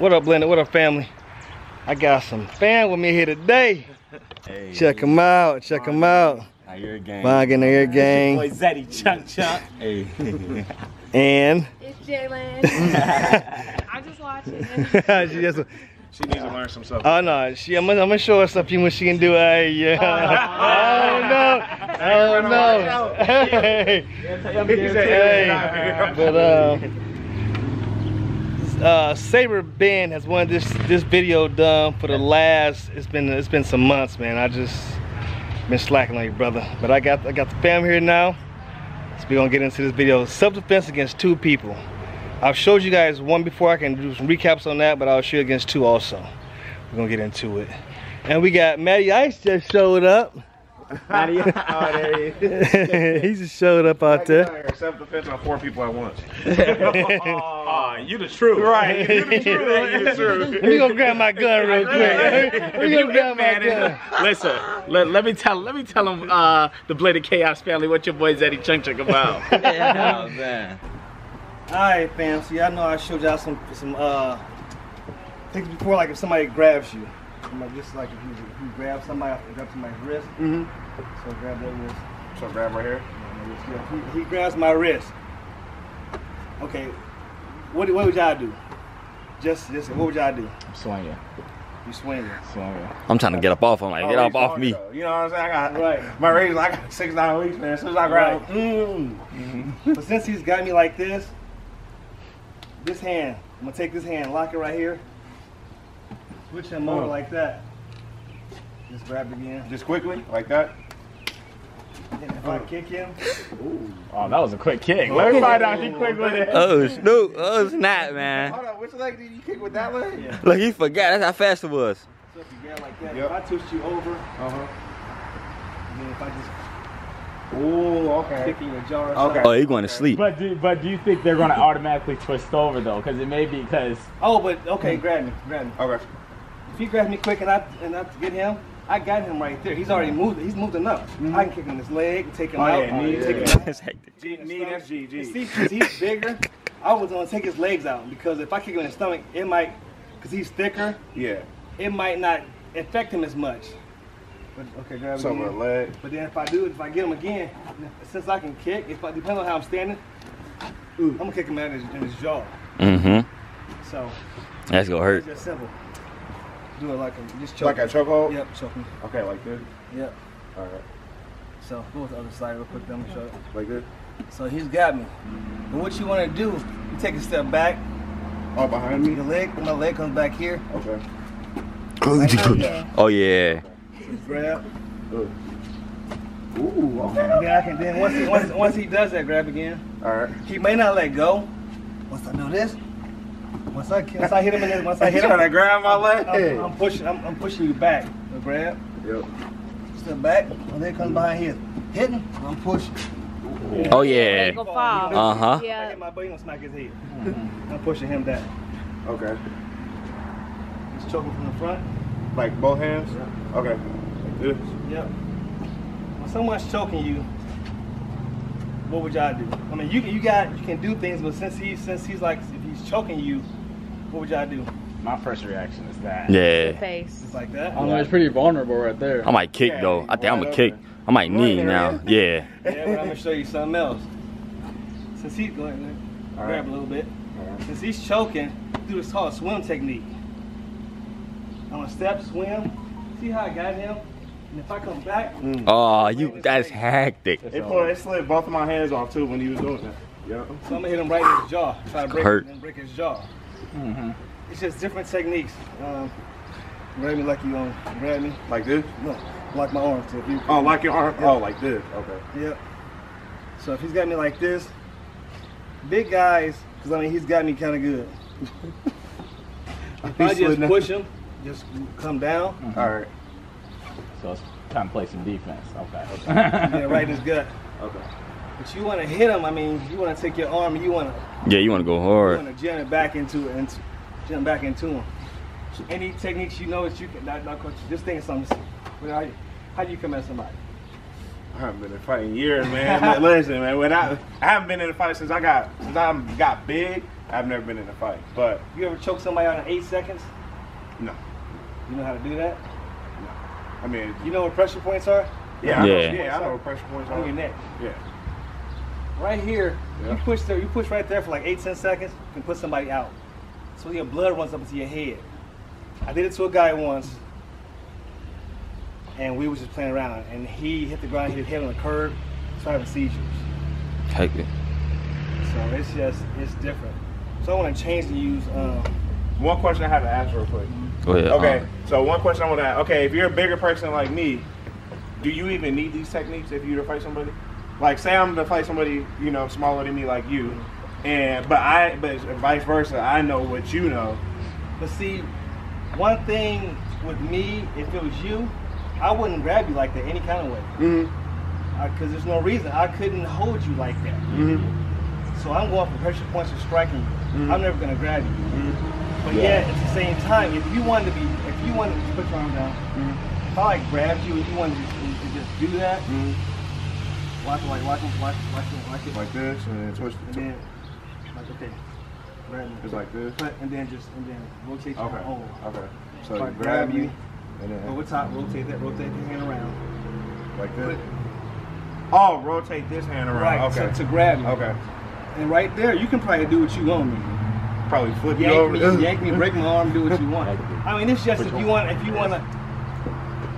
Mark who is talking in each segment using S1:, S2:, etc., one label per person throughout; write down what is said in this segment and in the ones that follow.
S1: What up, Blended? What up, family? I got some fan with me here today.
S2: Hey.
S1: Check them out. Check them out.
S2: Now you're a gang.
S1: Bog in the gang.
S2: Boy Zaddy Chunk Chunk. Hey.
S1: And
S3: It's Jalyn. I'm just watching.
S1: she just,
S4: She needs to learn some stuff.
S1: oh no, she, I'm, gonna- I'm gonna show her something what she can do. Hey, yeah. oh no. Oh no. Hey. Hey. But uh, uh, Saber Ben has wanted this this video done for the last. It's been it's been some months, man. I just been slacking on you, brother. But I got I got the fam here now. So we're gonna get into this video. Self-defense against two people. I've showed you guys one before. I can do some recaps on that, but I'll show you against two also. We're gonna get into it. And we got Matty Ice just showed up.
S4: oh, there he is.
S1: he just showed up out there.
S4: Self defense on four people at once.
S2: oh, you the truth.
S4: Right. You the truth. You the truth.
S1: Let me go grab my gun real quick. Let me go grab my gun.
S2: Listen, let, let me tell let me tell them uh, the Blended Chaos family what your boy Zaddy Chunk Chunk about.
S5: Oh, man.
S1: Alright fam, so y'all know I showed y'all some some uh things before like if somebody grabs you. Like just like if you, if you grab somebody, grab somebody's wrist.
S4: Mhm.
S1: So grab their wrist.
S4: So grab right here.
S1: He, he grabs my wrist. Okay, what, what would y'all do? Just, just what would y'all do?
S2: I'm swinging,
S1: You swinging.
S2: swinging.
S5: I'm trying to get up off him. Like, get
S4: Oh,
S5: up off me.
S4: though. You know what I'm saying? I got
S1: Right.
S4: my raise. I got six nine weeks, man. As soon as I grab,
S1: Right. Mm. But since he's got me like this, this hand, I'm gonna take this hand, lock it right here, switch him over
S4: Oh.
S1: like that. Just grab it again.
S4: just quickly like that.
S1: And if I kick him,
S2: Oh, that was a quick kick. Let me find out if he quick with it.
S5: Oh, Snoop. Oh, snap, man.
S4: Hold on, which leg did you kick with that leg?
S1: Yeah.
S5: Look, he forgot. That's how fast it was.
S1: so if you grab like that,
S4: Yep.
S1: if I twist you over,
S4: Uh huh.
S1: and then if I just
S4: Ooh, okay.
S1: kick you in a jar or
S4: Okay.
S1: something.
S5: Oh, he going to sleep.
S2: But do but do you think they're gonna automatically twist over though? Because it may be because
S1: Oh, but okay, grab me, grab me.
S4: Okay.
S1: If he grabs me quick and I and I get him, I got him right there. He's already moved. He's moved enough. I can kick him his leg, take him
S4: Oh,
S1: out,
S4: yeah, knee,
S1: take
S4: yeah.
S1: him out.
S5: That's hectic.
S4: G, knee, that's G, G.
S1: See, because he's bigger, I was gonna take his legs out because if I kick him in the stomach, it might, because he's thicker,
S4: Yeah.
S1: it might not affect him as much. But okay, grab him.
S4: So my
S1: again.
S4: leg.
S1: But then if I do, if I get him again, since I can kick, if I depending on how I'm standing, I'm gonna kick him out in his, in his jaw.
S5: Mm-hmm.
S1: So
S5: That's going to hurt.
S1: it's just simple. Do it like a just choke.
S4: Like a chokehold.
S1: Yep, choke me.
S4: Okay, like this.
S1: Yep.
S4: All right.
S1: So go with the other side real quick. Then me show you.
S4: Like this.
S1: So he's got me. And what you want to do, you take a step back.
S4: All behind
S1: Your
S4: me.
S1: leg, my leg comes back here.
S4: Okay.
S5: Oh, oh
S1: yeah. Grab.
S4: Ooh. Okay.
S1: Then I can. Then once he, once, once he does that, grab again.
S4: All right.
S1: He may not let go. Once I do this, once I once I hit him in this, once I hit him,
S4: trying to grab my leg.
S1: I'm, I'm pushing. I'm, I'm pushing you back. So grab.
S4: Yep.
S1: Step back. And then comes behind here. Hitting. I'm pushing.
S5: Oh, yeah.
S3: Go.
S5: Uh-huh.
S1: If I
S3: Yeah.
S1: hit my butt, he gonna smack his head. I'm pushing him down.
S4: Okay.
S1: Just choking from the front.
S4: Like both hands. Okay. Like.
S1: Yep. When someone's choking you, what would y'all do? I mean, you you got you can do things, but since he since he's like if he's choking you, what would y'all do?
S2: my first reaction is that.
S5: Yeah.
S3: Face.
S1: Just like that?
S6: I mean, it's pretty vulnerable right there.
S5: I might kick, though. I think I'm going to kick. I might knee now. Yeah.
S1: Yeah, but I'm gonna show you something else. Since he's going,
S4: All
S1: grab
S4: right.
S1: a little bit.
S4: All right.
S1: Since he's choking, do this called swim technique. I'm gonna step, swim. See how I got him? And if I come back,
S5: Oh, you. That's hectic.
S4: It, pulled, it slid both of my hands off too when he was doing that. Yep.
S1: so I'm gonna hit him right in his jaw. Try to break,
S5: Hurt.
S1: and break his jaw.
S2: Mm-hmm.
S1: It's just different techniques. Um, grab me like you on. Grab me.
S4: Like this.
S1: No, like my arm. So if you,
S4: Oh, like your arm.
S1: Yeah.
S4: Oh, like this. Okay.
S1: Yep. So if he's got me like this, big guys, because I mean he's got me kind of good. if I
S4: He slid
S1: just
S4: down.
S1: push him, just come down,
S4: All right.
S2: So it's time to play some defense. Okay.
S1: yeah, right in his gut.
S4: Okay.
S1: But you want to hit him. I mean, you want to take your arm you want to
S5: Yeah, you want to go
S1: you
S5: hard.
S1: want to jam it back into it and jam back into him. Any techniques you know that you can, not, not coach, just think of something. How, you- how do you come at somebody?
S4: I haven't been in a fight in years, man. Listen, man, when I I haven't been in a fight since I got since I got big I've never been in a fight, but
S1: You ever choke somebody out in eight seconds?
S4: no.
S1: You know how to do that? No.
S4: I mean,
S1: You know what pressure points are?
S4: yeah, I know,
S5: Yeah.
S4: yeah, I know what pressure points are.
S1: On your neck.
S4: Yeah.
S1: Right here,
S4: Yeah.
S1: you push there, you push right there for like eight, ten seconds, you can put somebody out. So your blood runs up into your head. I did it to a guy once, and we was just playing around, and he hit the ground, hit his head on the curb, started having seizures.
S5: Heck yeah.
S1: So it's just, it's different. So I want to change the use, um,
S4: One question I have to ask real quick.
S5: Go ahead.
S4: Okay,
S5: um,
S4: so one question I want to ask. Okay, if you're a bigger person like me, do you even need these techniques if you to fight somebody? Like, say I'm to fight somebody, you know, smaller than me like you, and but I, but vice versa, I know what you know.
S1: But see, one thing with me, if it was you, I wouldn't grab you like that any kind of way.
S4: Mm-hmm.
S1: Because there's no reason. I couldn't hold you like that.
S4: Mm-hmm.
S1: So I'm going for pressure points and striking you.
S4: Mhm.
S1: I'm never going to grab you.
S4: Mm-hmm.
S1: But yeah. at the same time, if you wanted to be, if you wanted to put your arm down, if I like grabbed you, if you wanted to just, to just do that,
S4: Mm-hmm.
S1: Watch it, like, watch it, watch it, watch it, watch it,
S4: Like this, and then twist.
S1: and then, like, okay, grab me.
S4: It's like this.
S1: Put- and then just, and then rotate your
S4: Okay.
S1: arm.
S4: Okay. So
S1: If I
S4: you grab
S1: you,
S4: me, and then
S1: over top, rotate that, rotate your hand around.
S4: like
S1: Put,
S4: this. Oh, rotate this hand around.
S1: right,
S4: okay.
S1: to, to grab you.
S4: Okay.
S1: And right there, you can probably do what you want me.
S4: Probably flip you
S1: yank
S4: over.
S1: me, yank me, break my arm, do what you want. I mean, it's just if you want, if you want to,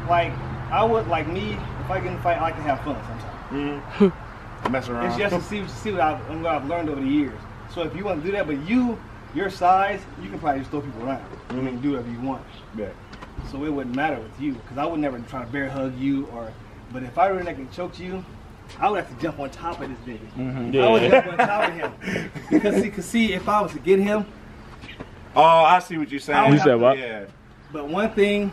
S1: like, I would like me. If I get in a fight, I like to have fun sometimes.
S4: Mhm. Mess around.
S1: It's just to see, see what I've, what I've learned over the years. So if you want to do that, but you, your size, you can probably just throw people around. I mean, do whatever you want.
S4: Yeah.
S1: So it wouldn't matter with you, because I would never try to bear hug you or. But if I really like to choke you, I would have to jump on top of this baby. I would jump on top of him. Because see, cause see, if I was to get him,
S4: Oh, I see what you're saying.
S1: You
S6: said what?
S4: Yeah.
S1: But one thing,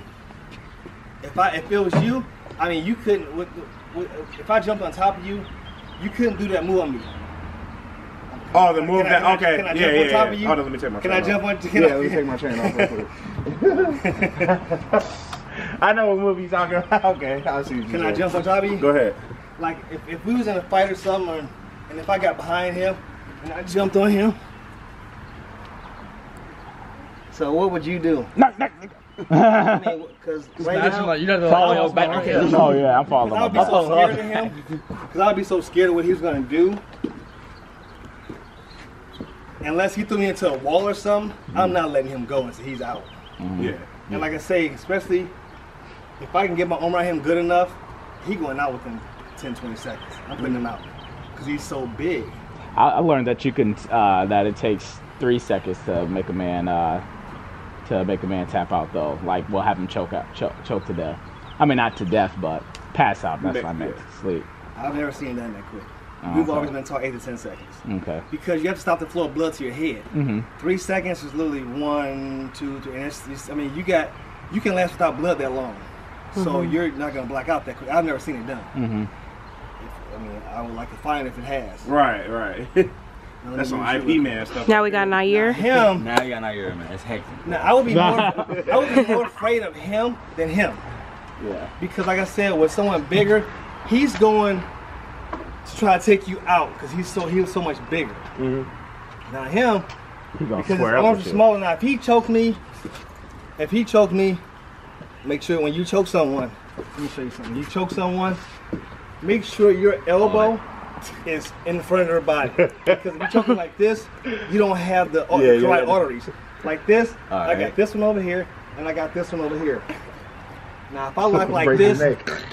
S1: if I if it was you, I mean, you couldn't. With, with, if I jumped on top of you, you couldn't do that move on me.
S4: Oh, the move
S1: Can
S4: that.
S1: I-
S4: Okay.
S1: can I
S4: yeah,
S1: jump
S4: yeah,
S1: on top
S4: yeah.
S1: of you?
S4: Hold on, let me take my
S1: Can I jump on? Can
S4: yeah,
S1: I,
S4: let me take my chain off real quick. I know what movie you're talking about. Okay, I see. What
S1: Can I jump on top of you?
S4: Go ahead.
S1: Like if, if we was in a fight or something, or, and if I got behind him and I jumped on him. So what would you do? I mean, because right
S6: Imagine
S1: now,
S6: like you know the
S1: Follow
S6: like,
S1: us back.
S6: Oh yeah, I'm following.
S1: Cause I'd be so scared of him. Cause I'd be so scared of what he was gonna do. Unless he threw me into a wall or something, I'm not letting him go until he's out.
S4: Yeah.
S1: And like I say, especially if I can get my arm around him good enough, he going out within 10, 20 seconds. I'm putting him out. Cause he's so big.
S7: I, I learned that you can uh, that it takes three seconds to make a man uh, to make a man tap out though. Like we'll have him choke out, choke, choke to death. I mean not to death, but pass out. That's what I meant. Sleep.
S1: I've never seen that that quick.
S7: Oh,
S1: We've
S7: okay.
S1: always been taught eight to ten seconds.
S7: Okay.
S1: Because you have to stop the flow of blood to your head.
S7: Mhm.
S1: Three seconds is literally one, two, three, and it's, it's I mean you got you can last without blood that long. So you're not gonna black out that quick. I've never seen it done.
S7: Mm-hmm.
S1: If, I mean, I would like to find if it has.
S4: Right, right.
S1: Now,
S4: That's
S1: me
S4: some IP man stuff.
S3: Now we got Nair.
S1: Him.
S8: Now you got not your man. It's hectic.
S1: Now I would be more. I would be more afraid of him than him
S7: Yeah.
S1: because, like I said, with someone bigger, he's going to try to take you out because he's so he was so much bigger. Mhm. Now him,
S7: He gonna
S1: because his
S7: square up
S1: arms
S7: with
S1: are smaller. Now if he choked me, if he choked me, make sure when you choke someone, let me show you something. You choke someone, make sure your elbow is in front of their body. because if you're choking like this, you don't have the,
S4: Yeah,
S1: the
S4: yeah.
S1: right arteries. Like this, I got this one over here, and I got this one over here. Now if I lock like this.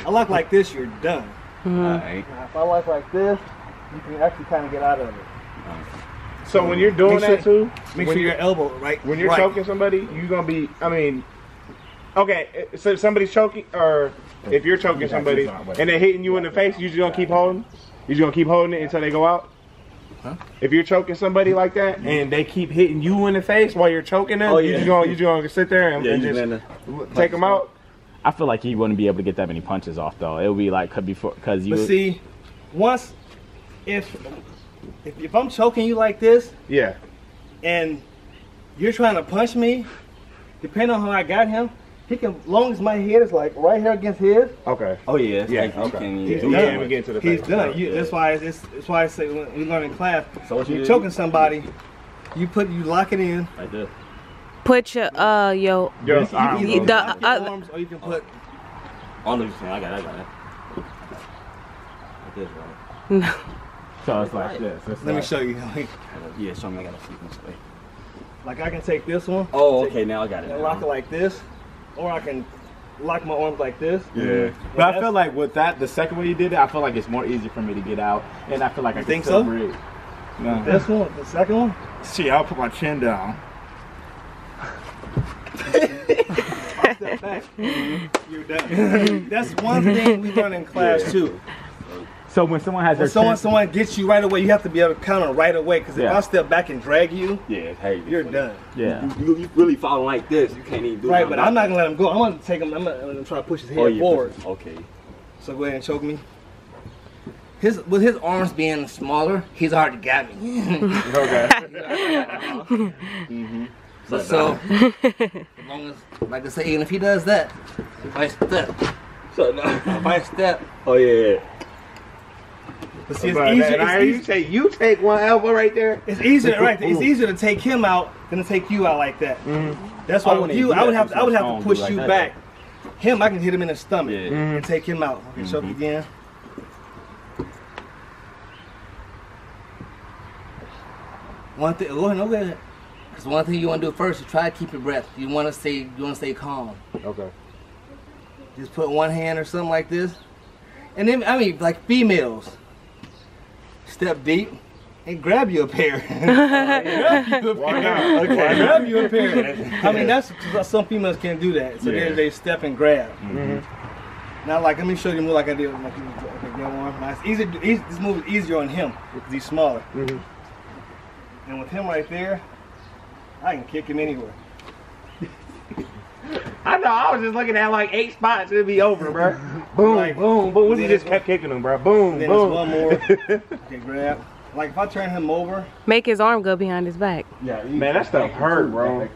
S1: I lock like this, you're done. Mm-hmm.
S8: Alright.
S1: Now if I lock like this, you can actually kind of get out of it.
S4: So when you're doing
S1: Make sure-
S4: that too,
S1: Make sure
S4: you-
S1: your elbow right.
S4: when you're
S1: right.
S4: choking somebody, you're gonna be. I mean, okay. So if somebody's choking, or if you're choking somebody and they're hitting you in the face, you just gonna keep holding. You just gonna keep holding it until they go out. If you're choking somebody like that mm-hmm. and they keep hitting you in the face while you're choking them,
S8: Oh,
S4: you
S8: yeah.
S4: just gonna you just gonna sit there and,
S8: Yeah,
S4: and just
S8: gonna-
S4: take them out.
S7: I feel like he wouldn't be able to get that many punches off though. It would be like could be for because you.
S1: But see, once if, if if I'm choking you like this
S4: Yeah.
S1: and you're trying to punch me, depending on how I got him, he can. Long as my head is like right here against his,
S4: Okay.
S8: Oh yeah.
S4: Yeah,
S8: hectic.
S4: okay.
S8: You can,
S1: He's
S8: yeah,
S4: You
S8: do
S1: done.
S4: can't
S8: that.
S4: even get to the
S1: he's
S4: face.
S1: done. You, that's why it's, that's why I say when we learn in class,
S8: So what you
S1: you're
S8: do?
S1: choking somebody. You put you lock it in.
S5: I this.
S3: Put your uh your
S4: Yo,
S1: You
S4: arm,
S1: can
S3: You-
S1: either
S3: the-
S1: lock your
S3: uh,
S1: arms or you can put.
S5: Oh, no, you saying. I got it. I got it. This, right? No.
S7: So it's like this. It's
S1: Let me show you.
S5: Yeah, show me. I got to see this way.
S1: Like I can take this one.
S5: Oh, okay. Now I got it.
S1: and lock it like this, or I can lock my arms like this.
S7: Yeah. But I feel like with that, the second way you did it, I feel like it's more easy for me to get out, and I feel like I can
S1: think
S7: still
S1: so?
S7: breathe. No.
S1: This one, the second one.
S4: See, I'll put my chin down.
S1: Step back. Mm-hmm. You're done. That's one thing we learn in class too.
S7: So when someone has
S1: When
S7: their
S1: someone
S7: chin-
S1: someone gets you right away, you have to be able to counter right away. Because if
S5: Yeah.
S1: I step back and drag you,
S5: Yeah, hey.
S1: you're done.
S7: yeah.
S5: You, you really falling like this. You can't even do
S1: Right,
S5: nothing
S1: but I'm not gonna let him go. I'm gonna take him. I'm gonna, I'm gonna try to push his oh, head
S5: Oh, yeah.
S1: forward.
S5: Okay.
S1: So go ahead and choke me. His with his arms being smaller, he's already got me.
S4: Okay. Mm-hmm.
S1: So, so as long as, like I say, even if he does that, if I step,
S5: So no.
S1: if I step,
S5: Oh yeah.
S1: But see, it's
S4: But
S1: easier.
S4: then I hear you take you take one elbow right there.
S1: it's easier, right? It's easier to take him out than to take you out like that. Mm-hmm. That's
S7: I
S1: why with
S7: wouldn't
S1: you,
S7: do
S1: I would have,
S7: to
S1: I would have to push
S7: like
S1: you
S7: that,
S1: back. Him, I can hit him in the stomach
S5: Yeah.
S1: and mm-hmm. take him out. Okay, choke mm-hmm. again. One thing, go ahead, go ahead. Because one thing you want to do first is try to keep your breath. You want to stay, you want to stay calm.
S4: Okay.
S1: Just put one hand or something like this. And then, I mean, like females, step deep and grab you a pair. grab you a
S4: Why
S1: pair. Okay,
S4: Why
S1: grab you a pair. I mean, that's some females can't do that. So
S7: Yeah.
S1: they, they step and grab.
S4: Mm-hmm.
S1: Now, like, let me show you more like I did. Like, okay, go on. Now, it's easy, easy. This move is easier on him because he's smaller.
S4: Mhm.
S1: And with him right there, I can kick him anywhere.
S4: I know. I was just looking at like eight spots. It'd be over, bro. Boom,
S1: Right.
S4: boom, boom. He
S1: Then
S4: just kept kicking them, bro. Boom,
S1: Then
S4: boom.
S1: there's one more. Okay, grab. Like if I turn him over,
S3: make his arm go behind his back.
S7: Yeah.
S4: Man, that stuff hurt, bro.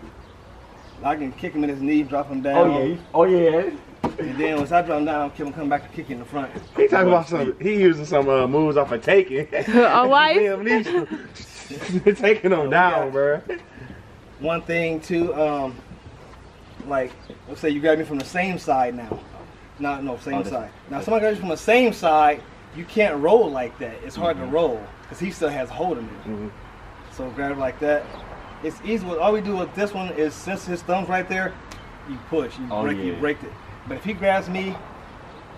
S1: I can kick him in his knee, drop him down.
S7: Oh yeah. Oh yeah.
S1: And then once I drop him down, I'll come back to kick in the front.
S4: He talking about some. He using some uh, moves off of Taken.
S3: A wife?
S4: Liam Neeson. taking them down, bro.
S1: One thing too, um, like let's say you grab me from the same side now. Not no same
S5: Oh,
S1: side. Now if somebody grabs you from the same side, you can't roll like that. It's hard to roll because he still has hold of me.
S4: Mhm.
S1: So grab it like that. It's easy. What all we do with this one is since his thumb's right there, you push, you
S5: Oh,
S1: break, you break it. But if he grabs me,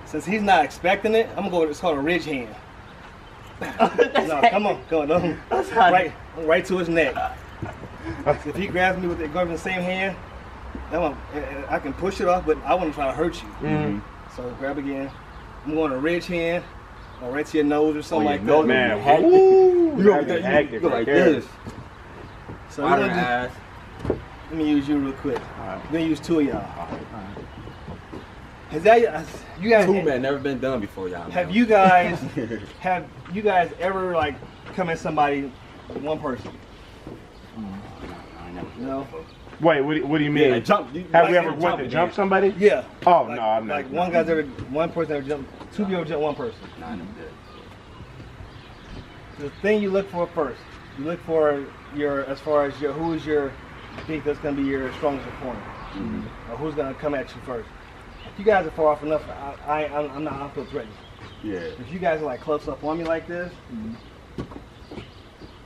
S1: since he's not expecting it, I'm gonna go. with It's called a ridge hand. no, come on, go on, no. right, right to his neck. if he grabs me with it, going in the same hand, that one, I can push it off, but I want to try to hurt you.
S5: Mm-hmm.
S1: So grab again. I'm going to ridge hand, or right to your nose or something
S5: Oh,
S1: like that.
S4: Man,
S5: Hectic.
S4: woo,
S5: You go
S4: that'd
S5: like
S4: be
S5: that,
S4: hectic
S5: you go like
S4: there.
S5: this.
S1: So we're
S5: Water
S1: gonna
S5: eyes.
S1: do, let me use you real quick.
S7: Alright.
S1: I'm gonna use two of y'all. Has that you guys?
S5: Two man, never been done before, y'all.
S1: Have
S5: man.
S1: you guys have you guys ever like come at somebody, one person?
S5: I never-
S1: No.
S4: Wait, what do, what do you
S5: Yeah,
S4: mean?
S5: jump. You,
S4: Have
S1: like
S4: we ever
S1: him
S4: went to jump
S5: yeah.
S1: Yeah.
S4: Oh
S1: like,
S4: no, I'm not.
S1: like one guy's ever one person ever jumped two people ever jumped one person.
S5: Nah, I never did.
S1: The thing you look for first, you look for your as far as your who is your you think that's gonna be your strongest opponent, or who's gonna come at you first. If you guys are far off enough, I, I I'm, I'm not I feel threatened.
S5: Yeah.
S1: If you guys are like close up on me like this,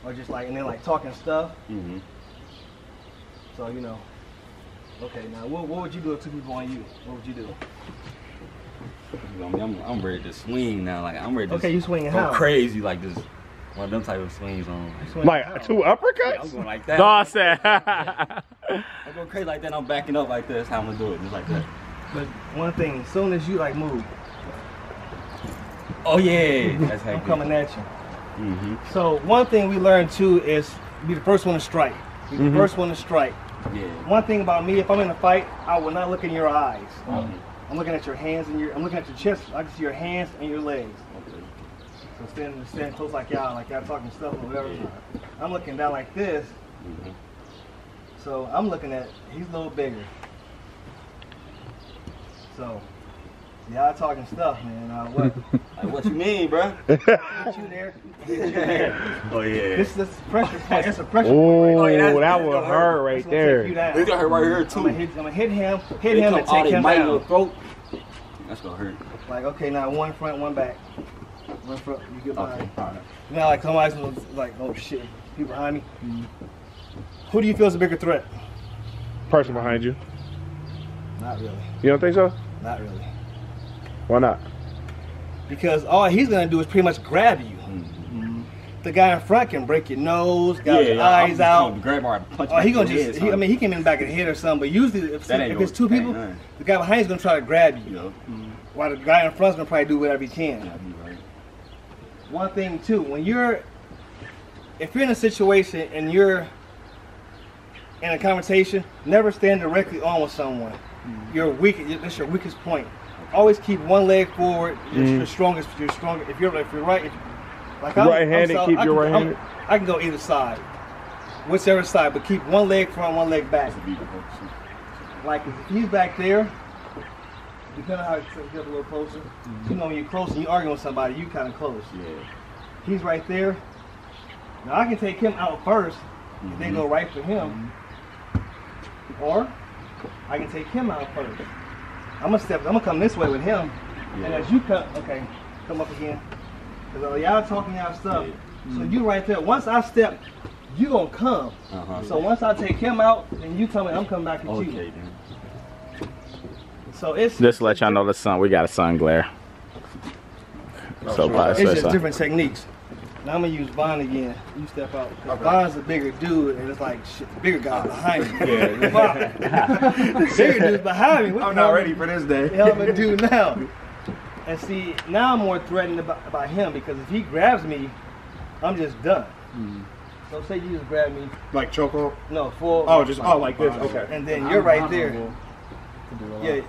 S1: or just like and then like talking stuff,
S5: Mm-hmm.
S1: So you know. Okay, now what, what would you do if two people on you? What would you do?
S5: I mean, I'm, I'm ready to swing now. Like I'm ready to
S1: Okay, you swinging
S5: go
S1: how?
S5: crazy like this. One of them type of swings on.
S1: Swinging how?
S4: Like two
S5: Yeah, I'm
S4: uppercuts?
S5: going like that.
S7: Dawson.
S5: I'm going crazy like that. I'm backing up like this. How I'm gonna do it? Just like that.
S1: But one thing, as soon as you like move,
S5: Oh yeah. That's
S1: I'm
S5: hectic.
S1: coming at you.
S5: Mm-hmm.
S1: So one thing we learned too is be the first one to strike. Be the first one to strike.
S5: Yeah.
S1: One thing about me, if I'm in a fight, I will not look in your eyes.
S5: Mhm.
S1: I'm looking at your hands and your. I'm looking at your chest. I can see your hands and your legs.
S5: Okay.
S1: So stand, stand close like y'all, like y'all talking stuff or whatever. I'm looking down like this.
S5: Mhm.
S1: So I'm looking at. He's a little bigger. So Y'all talking stuff, man. Uh, what?
S5: Like, what you mean, bro?
S1: Hit you there. Hit you there.
S5: Oh yeah.
S1: This is pressure point. It's a pressure
S4: Oh,
S1: point.
S5: yeah,
S4: that
S5: that's-
S4: would hurt right
S1: It's gonna take you
S4: there.
S1: down.
S5: It's gonna hurt right here
S1: I'm
S5: too.
S1: gonna hit, I'm gonna hit him, hit
S5: They
S1: him, and take him
S5: might your
S1: down.
S5: throat. That's gonna hurt.
S1: Like, okay, now one front, one back. One front, you get behind.
S5: Okay. Alright.
S1: Now, like somebody's like, oh shit, people behind me. Who do you feel is a bigger threat?
S4: Person behind you.
S1: Not really.
S4: You don't think so?
S1: Not really.
S4: Why not?
S1: Because all he's gonna do is pretty much grab you. Mm-hmm. The guy in front can break your nose, got your eyes out.
S5: Grab my punch.
S1: Oh, he gonna
S5: in your
S1: just,
S5: head,
S1: he, I mean, he came in the back of the head or something, but usually if,
S5: That ain't
S1: if it's two people,
S5: ain't
S1: the guy behind is gonna try to grab
S5: You
S1: you.
S5: know. Mm-hmm.
S1: While the guy in front's gonna probably do whatever he can.
S5: Yeah, right.
S1: One thing too, when you're, if you're in a situation and you're in a conversation, never stand directly on with someone. Mm-hmm. You're weak. That's your weakest point. Always keep one leg forward. You're,
S4: Mhm.
S1: you're strongest. You're strong. If you're if you're right, if, like I'm-
S4: Right-handed,
S1: I'm
S4: keep
S1: I
S4: your
S1: I'm-
S4: right-handed.
S1: I can go either side, whichever side, but keep one leg front, one leg back.
S5: That's a beat, bro.
S1: Like if he's back there, depending on how you get a little closer. Mm-hmm. You know, when you're close and you're arguing with somebody, you kind of close.
S5: Yeah.
S1: He's right there. Now I can take him out 1st if they go right for him, mm-hmm. or I can take him out first. I'm gonna step. I'm gonna come this way with him, and as you come, okay, come up again. Cause uh, y'all talking y'all stuff. So you right there. Once I step, you gonna come.
S5: Uh-huh.
S1: So once I take him out, and you coming, I'm coming back at
S5: Okay,
S1: you.
S5: then.
S1: So it's
S7: Just to let y'all know the sun. We got a sun glare. So probably
S1: It's just
S7: so.
S1: different techniques. Now I'm gonna use Von again. You step out. Von's a bigger dude, and it's like shit, the bigger guy behind me. Yeah. the bigger dude's behind me. What
S4: I'm not ready for this day.
S1: Hell am I do now? And see, now I'm more threatened about, about him because if he grabs me, I'm just done. Mm-hmm. So say you just grab me,
S4: Like choco?
S1: no, full.
S4: Oh, just oh like this. Okay.
S1: and then you're right there.
S6: A lot.
S1: Yeah.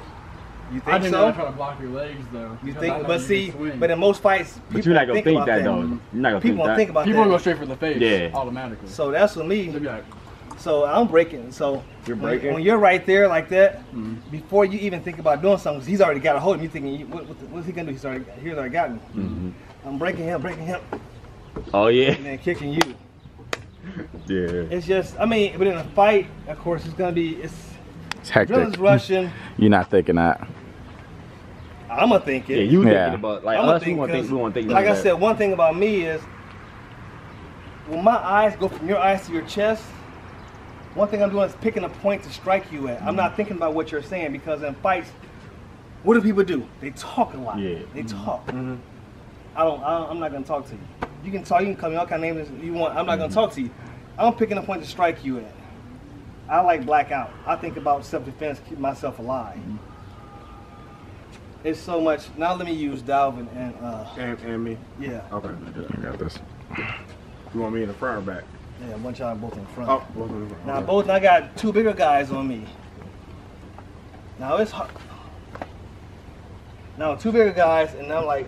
S1: You
S6: I
S1: think
S6: didn't
S1: so?
S6: know I try to block your legs though.
S1: You think? But
S6: you
S1: see, but in most fights,
S7: But you're not gonna
S1: think
S7: think
S1: about
S7: that though. You're not gonna
S1: People
S7: think
S1: don't
S7: that.
S1: think about
S6: people
S1: that.
S6: go straight for the face.
S7: Yeah.
S6: Automatically.
S1: So that's with me.
S6: Like,
S1: So I'm breaking. So
S4: You're breaking?
S1: when, you're right there like that,
S6: Mm-hmm.
S1: before you even think about doing something, he's already got a hold of me. Thinking, you- what, what, what's he gonna do? He's already he's already got me.
S7: Mhm.
S1: I'm breaking him, breaking him,
S7: Oh yeah.
S1: and then kicking you.
S7: Yeah.
S1: It's just, I mean, but in a fight, of course, it's gonna be it's
S7: It's hectic.
S1: adrenaline's rushing.
S7: You're not thinking that.
S1: I'm gonna think it.
S5: Yeah, you
S7: Yeah.
S5: thinking about like
S1: I'ma
S5: us? We
S1: think
S5: want to
S1: 'cause,
S5: think. We want to think.
S1: Like I
S5: that.
S1: said, one thing about me is when my eyes go from your eyes to your chest. One thing I'm doing is picking a point to strike you at. I'm not thinking about what you're saying because in fights, what do people do? They talk a lot.
S7: Yeah.
S1: They mm-hmm. talk. Mm-hmm. I don't. I don't I'm not gonna talk to you. You can talk. You can call me all kind of names you want. I'm not gonna mm-hmm. talk to you. I'm picking a point to strike you at. I like blackout. I think about self-defense, keep myself alive. It's so much. Now let me use Dalvin and uh,
S4: And, and me.
S1: yeah,
S4: Okay.
S7: I got this.
S4: You want me in the front or back?
S1: yeah, one y'all both in front.
S4: Oh, both in front.
S1: Now
S4: Okay.
S1: both I got two bigger guys on me. Now it's hard. Now two bigger guys and I'm like,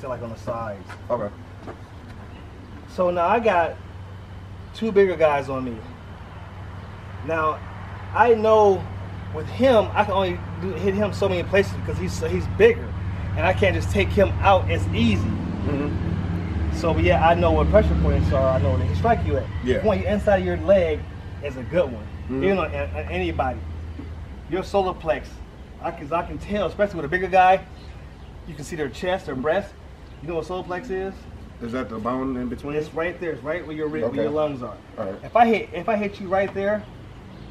S1: so like on the sides.
S4: Okay.
S1: So now I got two bigger guys on me. Now I know with him I can only do, hit him so many places because he's he's bigger, and I can't just take him out as easy.
S4: Mm-hmm.
S1: So but yeah, I know what pressure points are. I know where they strike you at.
S4: Yeah.
S1: One inside of your leg is a good one.
S4: Mhm.
S1: Even on, on anybody, your solar plex, I can I can tell, especially with a bigger guy, you can see their chest, their breast. You know what solar plex is?
S4: Is that the bone in between?
S1: It's right there. It's right where your rib,
S4: Okay.
S1: where your lungs are.
S4: All right.
S1: If I hit if I hit you right there,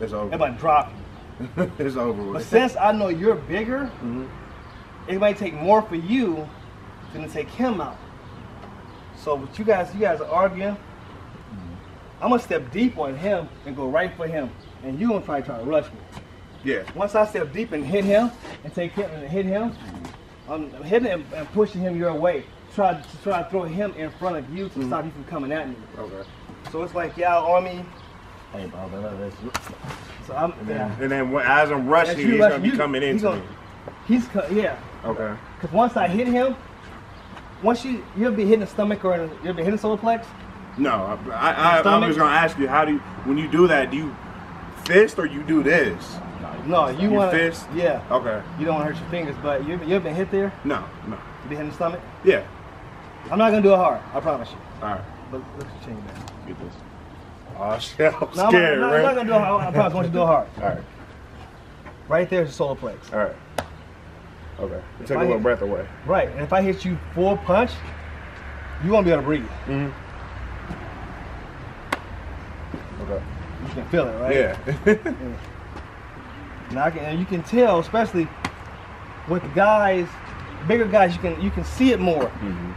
S4: It's
S1: it
S4: over.
S1: might drop you.
S4: it's over
S1: But since I know you're bigger,
S4: Mhm.
S1: it might take more for you than to take him out. So what you guys you guys are arguing. Mm-hmm. I'm gonna step deep on him and go right for him, and you gonna probably try to rush me.
S4: Yeah.
S1: Once I step deep and hit him and take him and hit him, mm-hmm. I'm hitting him and pushing him your way. Try to try to throw him in front of you to mm-hmm. stop you from coming at me.
S4: Okay.
S1: So it's like y'all on me.
S5: Hey, bro, man, look, this-
S1: So I'm
S4: And
S1: yeah.
S4: then, and then when, as I'm rushing,
S1: you
S4: he's
S1: rush,
S4: gonna be
S1: you-
S4: coming
S1: he's
S4: into
S1: gonna-
S4: me.
S1: He's co- yeah.
S4: Okay.
S1: Cause once I hit him, once you you'll be hitting the stomach or you'll be hitting the solar plex.
S4: No, I, I, I, I'm just gonna ask you, how do you, when you do that, do you fist or you do this?
S1: No, you
S4: Your
S1: want
S4: fist?
S1: Yeah.
S4: Okay.
S1: You don't want to hurt your fingers, but you, you ever been hit there?
S4: No, no.
S1: You been hit in the stomach?
S4: Yeah.
S1: I'm not gonna do it hard. I promise you.
S4: All right.
S1: But let's change that.
S4: Get this. Oh shit, I'm
S1: No, I'm, not,
S4: scared,
S1: I'm not- I'm not gonna do it hard. I promise. I want you to do it hard.
S4: All right.
S1: Right there is the solar plex.
S4: All right. Okay. Take a little
S1: hit-
S4: breath away.
S1: Right. And if I hit you full punch, you won't be able to breathe.
S4: Mm-hmm. Okay.
S1: You can feel it, right?
S4: Yeah.
S1: Now I can, and you can tell, especially with guys, bigger guys, you can you can see it more.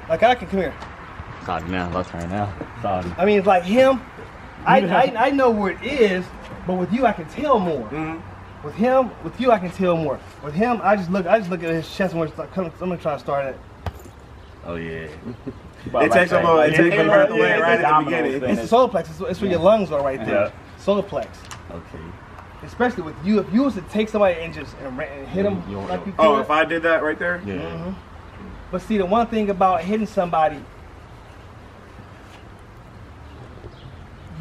S1: Like I can come here.
S7: Sorry now. That's right now. Sorry.
S1: I mean, it's like him. I, I, I know where it is, but with you, I can tell more.
S4: Mhm.
S1: With him, with you, I can tell more. With him, I just look, I just look at his chest and want start coming. I'm gonna try to start it.
S5: Oh yeah.
S4: It takes a little- it takes a breath away right at the beginning.
S1: It's the solar plex. It's, it's where your lungs are right there.
S5: Yeah.
S1: Solar plex.
S5: Okay.
S1: Especially with you, if you was to take somebody and just and, and hit them like you
S4: Oh, if I did that right there?
S5: Yeah.
S1: Mhm. But see, the one thing about hitting somebody,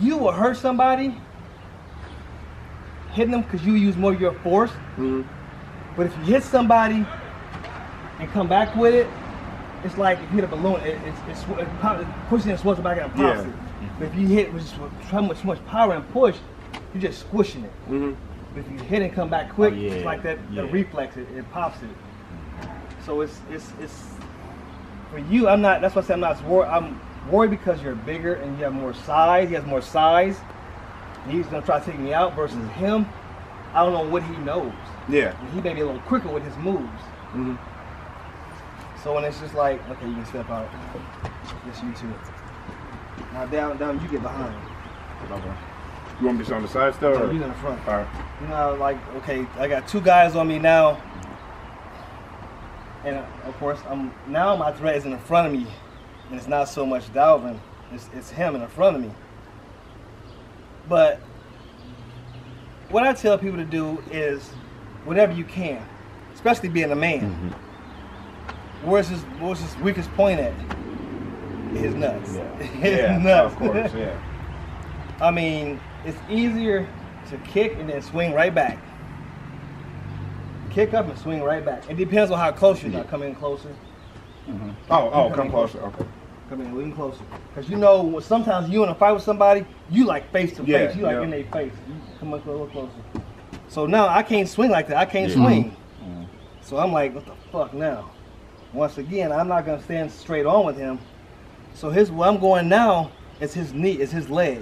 S1: you will hurt somebody hitting them because you use more of your force.
S4: Mhm.
S1: But if you hit somebody and come back with it, it's like if you hit a balloon, it, it's, it's, it, pop, it pushes and swells back and pops
S4: Yeah.
S1: it. But if you hit with just with much, too much power and push, you're just squishing it.
S4: Mhm.
S1: But if you hit and come back quick,
S5: Oh, yeah,
S1: it's like that the reflex, it, it pops it. So it's it's it's for you. I'm not. That's why I say I'm not. I'm worried because you're bigger and you have more size. He has more size. He's gonna try to take me out versus him. I don't know what he knows.
S4: Yeah.
S1: He may be a little quicker with his moves.
S4: Mm-hmm.
S1: So when it's just like, okay, you can step out. Yes, you too. Now down, down, you get behind. Okay.
S4: You want me to on the side still? Or?
S1: you in the front.
S4: All right.
S1: You know, like, okay, I got two guys on me now. And of course, I'm now my threat is in the front of me. And it's not so much Dalvin, it's, it's him in front of me. But what I tell people to do is whatever you can, especially being a man. Mm-hmm. Where's his where's his weakest point at? His nuts. His
S4: Yeah,
S1: nuts.
S4: of course, yeah.
S1: I mean, it's easier to kick and then swing right back. Kick up and swing right back. It depends on how close you are. Come in closer. Mm-hmm.
S4: Oh, oh, come closer. Okay.
S1: Come in a little closer. Because you know, sometimes you in a fight with somebody, you like face to
S4: Yeah,
S1: face. You like
S4: yeah.
S1: in their face. You come up a little closer. So now I can't swing like that. I can't
S5: Yeah.
S1: swing. Mm-hmm. Mm-hmm. So I'm like, what the fuck now? Once again, I'm not gonna stand straight on with him. So his where I'm going now is his knee, is his leg.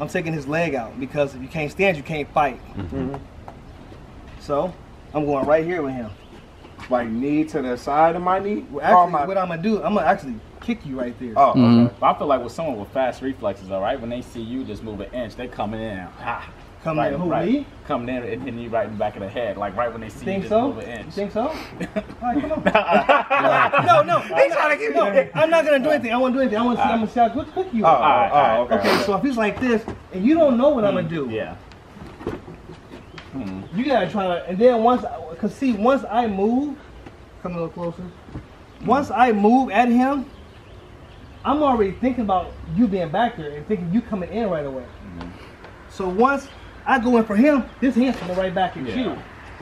S1: I'm taking his leg out because if you can't stand, you can't fight.
S4: Mhm.
S1: So I'm going right here with him.
S4: Like knee to the side of my knee?
S1: Well,
S4: Oh,
S1: actually,
S4: my-
S1: what I'm gonna do, I'm gonna actually kick you right there.
S4: Oh, okay.
S7: Mhm. But I feel like with someone with fast reflexes, all right, when they see you just move an inch, they coming in, and, ah,
S1: Come
S7: right,
S1: in, who
S7: right,
S1: me?
S7: coming in and hitting you right in the back of the head, like right when they see you
S1: Think
S7: just
S1: so?
S7: move an
S1: You
S7: inch.
S1: think so? All right, come on. no, no, I'm not, no, I'm not gonna do anything. I won't do anything. I want to see. I'm gonna see how quick quick you
S4: Oh,
S1: are.
S4: Oh,
S7: alright.
S4: okay.
S1: Okay, so if he's like this and you don't know what I'm gonna do,
S7: Yeah. Hmm.
S1: you gotta try to. And then once, I- cause see, once I move, come a little closer. Once I move at him, I'm already thinking about you being back there and thinking you coming in right away. Mm-hmm. So once I go in for him, this hand's coming right back at
S7: Yeah.
S1: you.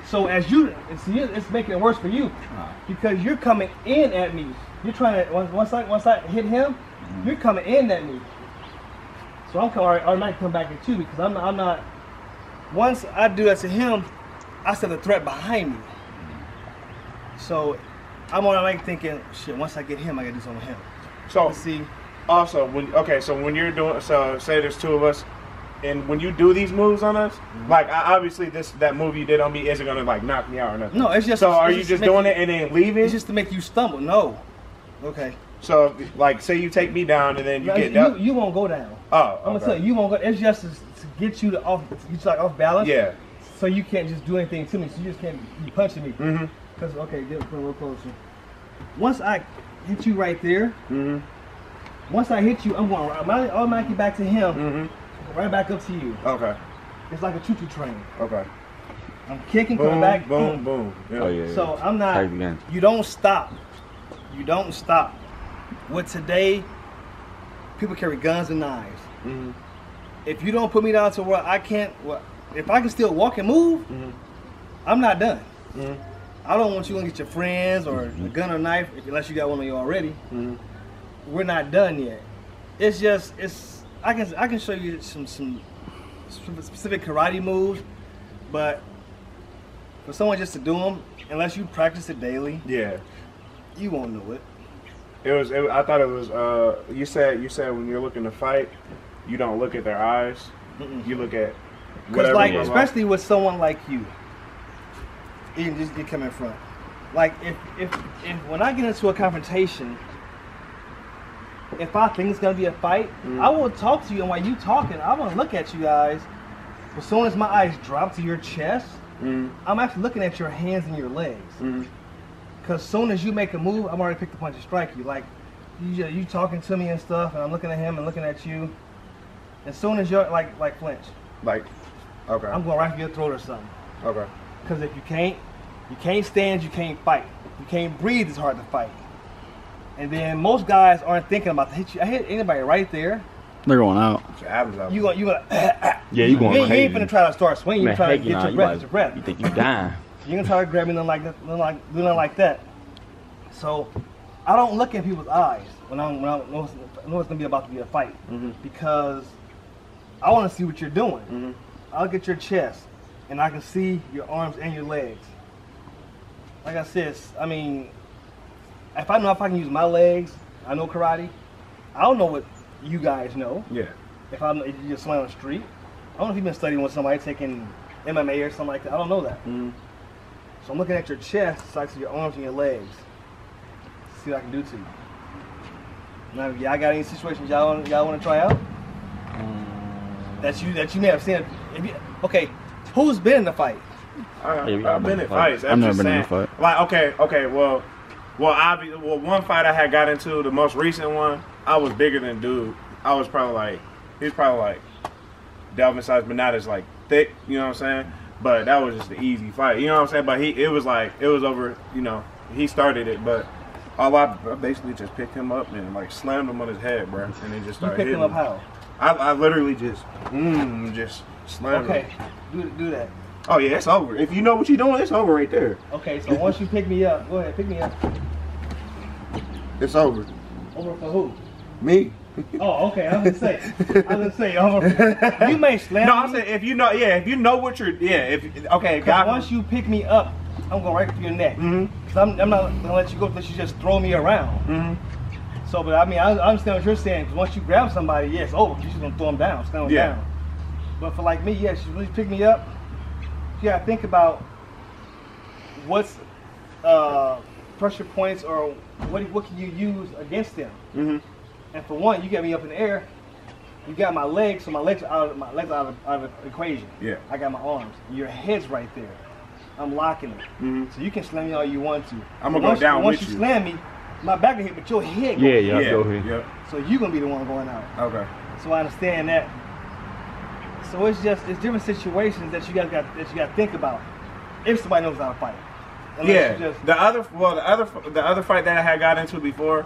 S1: So as you, see, it's making it worse for you uh-huh. because you're coming in at me. You're trying to once, once I once I hit him, mm-hmm. you're coming in at me. So I'm coming automatically come back at you because I'm not, I'm not. Once I do that to him, I set a threat behind me. Mm-hmm. So I'm automatically thinking, shit. Once I get him, I gotta do something with him.
S4: So
S1: Let's see.
S4: also when okay, so when you're doing so say there's two of us and when you do these moves on us,
S1: Mm-hmm.
S4: like I, obviously this that move you did on me isn't gonna like knock me out or nothing.
S1: No, it's just.
S4: So are
S1: it's
S4: you just doing
S1: you-
S4: it and then leaving?
S1: It's just to make you stumble. No. Okay.
S4: so like say you take me down and then you
S1: No,
S4: get
S1: you,
S4: up.
S1: you won't go down.
S4: oh, okay.
S1: I'm gonna tell you, you won't go. It's just to, to get you to off, get you like off balance.
S4: Yeah.
S1: So you can't just do anything to me. So you just can't be punching me.
S4: Mhm.
S1: Cause okay, get little closer. Once I hit you right there,
S4: Mhm.
S1: once I hit you, I'm going right- I'm automatically back to him,
S4: Mhm.
S1: right back up to you.
S4: Okay.
S1: It's like a choo-choo train.
S4: Okay.
S1: I'm kicking, coming back,
S4: boom. Boom. Yeah.
S5: Oh yeah.
S1: So I'm not.
S5: Try it again.
S1: You don't stop. You don't stop. With today, people carry guns and knives.
S4: Mhm.
S1: If you don't put me down to where I can't, well, if I can still walk and move,
S4: Mhm.
S1: I'm not done.
S4: Mhm.
S1: I don't want you to get your friends or a gun or knife unless you got one on you already.
S4: Mhm.
S1: We're not done yet. It's just it's I can I can show you some some specific karate moves, but for someone just to do them, unless you practice it daily,
S4: Yeah.
S1: you won't know it.
S4: It was. It, I thought it was. Uh, you said. You said when you're looking to fight, you don't look at their eyes.
S1: Mm-mm.
S4: You look at
S1: Because like, especially with someone like you, you can just get come in front. Like if if if when I get into a confrontation, if I think it's gonna be a fight,
S4: Mm.
S1: I will talk to you, and while you talking, I want to look at you guys. As soon as my eyes drop to your chest,
S4: Mhm.
S1: I'm actually looking at your hands and your legs.
S4: Mhm.
S1: Cause soon as you make a move, I'm already picked the punch to strike you. Like you, you talking to me and stuff, and I'm looking at him and looking at you. As soon as you're like like flinch,
S4: Like. Okay.
S1: I'm going right for your throat or something.
S4: okay.
S1: Because if you can't, you can't stand, you can't fight. You can't breathe, it's hard to fight. And then most guys aren't thinking about to hit you. I hit anybody right there.
S2: They're going out.
S4: Your abs out.
S1: You gonna you gonna
S7: Yeah, you
S1: you,
S7: going
S1: ain't, you ain't
S7: crazy.
S1: finna try to start swinging. You
S7: Man,
S1: trying to get
S7: know,
S1: your
S7: you
S1: breath,
S7: like-
S1: your breath.
S7: You think you dying?
S1: You gonna try to grab me nothing like that, nothing like do nothing like that. So I don't look in people's eyes when I'm when I know it's, know it's gonna be about to be a fight
S4: Mhm.
S1: because I want to see what you're doing.
S4: Mhm.
S1: I look at your chest and I can see your arms and your legs. Like I said, I mean, if I know if I can use my legs, I know karate. I don't know what you guys know.
S4: Yeah.
S1: If I'm if you just somebody on the street, I don't know if you've been studying with somebody taking MMA or something like that. I don't know that.
S4: Mhm.
S1: So I'm looking at your chest, so I can see your arms and your legs. See what I can do to you. Now, y'all got any situations y'all want, y'all want to try out? That you that you may have seen. If you, okay, who's been in the fight?
S4: I,
S7: Yeah, we got
S4: I've been in
S7: fight.
S4: fights.
S2: I've never
S4: just
S2: been in a fight.
S4: Like, okay, okay, well, well, I well, one fight I had got into, the most recent one, I was bigger than dude. I was probably like, he was probably like Delvin size, but not as like thick. You know what I'm saying? But that was just an easy fight. You know what I'm saying? But he, it was like, it was over. You know, he started it, but. All I I basically just picked him up and like slammed him on his head, bro, and then just
S1: You
S4: started
S1: picked
S4: hitting
S1: him up how?
S4: I, I literally just, mm, just slammed
S1: Okay,
S4: him.
S1: do do that.
S4: Oh yeah, it's over. If you know what you're doing, it's over right there.
S1: Okay, so once you pick me up, go ahead, pick me up.
S4: It's over.
S1: Over for who?
S4: Me.
S1: Oh, okay. I was gonna say. I was gonna say. Over. You may slam.
S4: No, I'm
S1: me,
S4: saying if you know, yeah, if you know what you're, yeah, if okay, God.
S1: once you pick me up, I'm going right for your neck.
S4: Mm
S1: hmm I'm, I'm not gonna let you go unless you just throw me around.
S4: Mm hmm
S1: So, but I mean, I, I understand what you're saying. Cause once you grab somebody, yeah, it's over. You're just gonna throw them down, slam them
S4: Yeah.
S1: down. But for like me, yeah, you really pick me up. You gotta think about what's uh, pressure points or what what can you use against them.
S4: Mhm.
S1: And for one, you got me up in the air. You got my legs, so my legs are out of my legs are out of, out of the equation.
S4: Yeah.
S1: I got my arms. Your head's right there. I'm locking it.
S4: Mhm.
S1: So you can slam me all you want to.
S4: I'ma go
S1: once,
S4: down
S1: Once
S4: with
S1: you Once
S4: you.
S1: slam me, my back will hit, but your head.
S7: Yeah,
S1: goes-
S7: yeah,
S4: Yeah.
S7: go ahead.
S1: So you're gonna be the one going out.
S4: Okay.
S1: So I understand that. So it's just it's different situations that you guys got that you got to think about. If somebody knows how to fight. Unless
S4: Yeah.
S1: just-
S4: The other, well, the other, the other fight that I had got into before,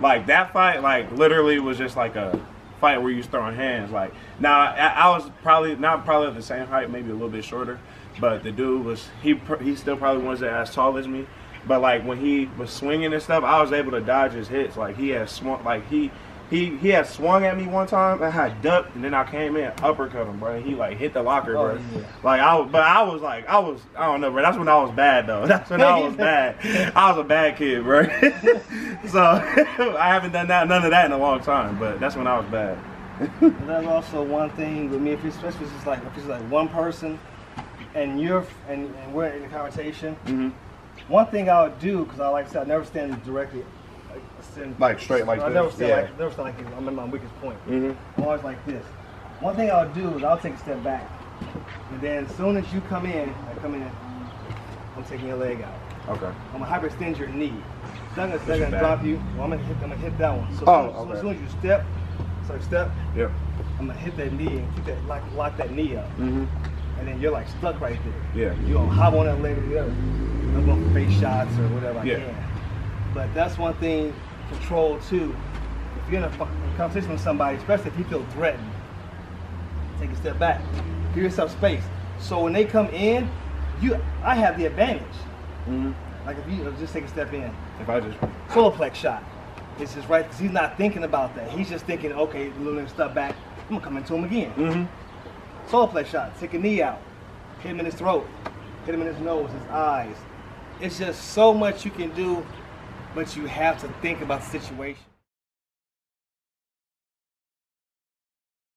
S4: like that fight, like literally was just like a fight where you was throwing hands. Like now, I, I was probably not probably the same height, maybe a little bit shorter, but the dude was he he still probably wasn't as tall as me. But like when he was swinging and stuff, I was able to dodge his hits. Like he had swung, like he. He, he had swung at me one time. I had ducked, and then I came in uppercut him, bro. He like hit the locker,
S1: Oh,
S4: bro.
S1: yeah.
S4: Like I, was- but I was like, I was, I don't know, bro. That's when I was bad, though. That's when I was bad. I was a bad kid, bro. so I haven't done that, none of that in a long time. But that's when I was bad.
S1: That's also one thing with me, if it's, especially if it's like if it's like one person, and you're and, and we're in a conversation.
S4: Mhm.
S1: One thing I would do because I like I said I never stand directly, like,
S4: Like straight like
S1: I
S4: this?
S1: never stand
S4: Yeah.
S1: like never stand like this. I'm at my weakest point.
S4: Mhm.
S1: I'm always like this. One thing I'll do is I'll take a step back, and then as soon as you come in, I come in, I'm taking your leg out.
S4: Okay.
S1: I'm gonna hyperextend your knee. They're gonna, they're
S4: your
S1: gonna drop you. Well, I'm gonna hit. I'm gonna hit that one. So,
S4: Oh,
S1: as, soon,
S4: okay.
S1: as soon as you step, so step,
S4: Yep.
S1: I'm gonna hit that knee and keep that lock, lock that knee up,
S4: Mm-hmm.
S1: and then you're like stuck right there.
S4: Yeah.
S1: You gonna hop on that leg or whatever. I'm gonna face shots or whatever I
S4: Yeah.
S1: can. But that's one thing. Control too. If you're in a conversation with somebody, especially if you feel threatened, take a step back. Give yourself space. So when they come in, you I have the advantage.
S4: Mhm.
S1: Like if you just take a step in,
S4: If I just
S1: solar plex shot. It's just right because he's not thinking about that. He's just thinking, okay, a little step back. I'm gonna come into him again.
S4: mm-hmm.
S1: Solar plex shot. Take a knee out. Hit him in his throat. Hit him in his nose, his eyes. It's just so much you can do, but you have to think about the situation.